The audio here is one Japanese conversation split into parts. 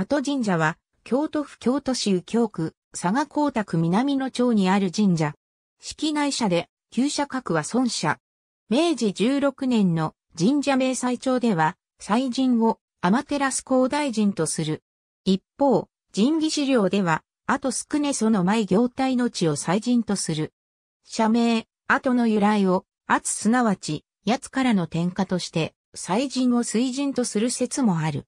後神社は、京都府京都市右京区、佐賀光沢南の町にある神社。式内社で、旧社格は孫社。明治16年の神社明細帳では、祭神を天照高大神とする。一方、神儀資料では、後少ねその前行体の地を祭神とする。社名、後の由来を、圧すなわち、奴からの転化として、祭神を水神とする説もある。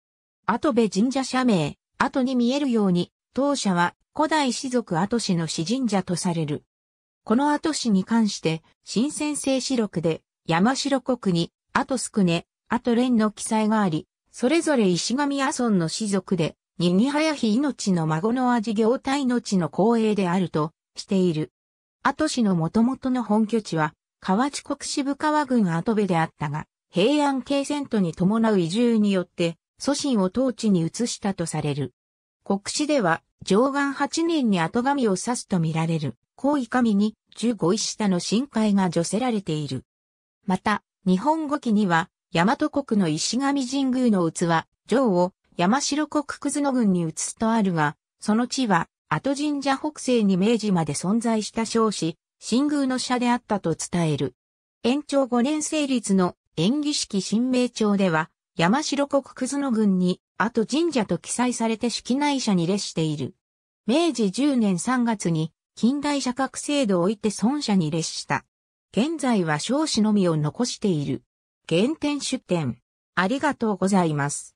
後部神社社名、後に見えるように、当社は古代氏族後氏の氏神社とされる。この後氏に関して、新鮮聖史録で、山城国に、後少ね、後蓮の記載があり、それぞれ石神阿尊の氏族で、ににはやひ命の孫の味行体命の光栄であるとしている。後氏の元々の本拠地は、河内国渋川郡後部であったが、平安京遷都に伴う移住によって、祖神を当地に移したとされる。国史では、上岸8年に後神を指すとみられる、皇位神に15石下の深海が除せられている。また、日本語記には、大和国の石神神宮の器、城を山城国葛野郡に移すとあるが、その地は、後神社北西に明治まで存在した少子、新宮の社であったと伝える。延長5年成立の演技式新名帳では、山城国葛の郡に、あと神社と記載されて式内社に列している。明治10年3月に、近代社格制度を置いて孫社に列した。現在は少子のみを残している。原点出典。ありがとうございます。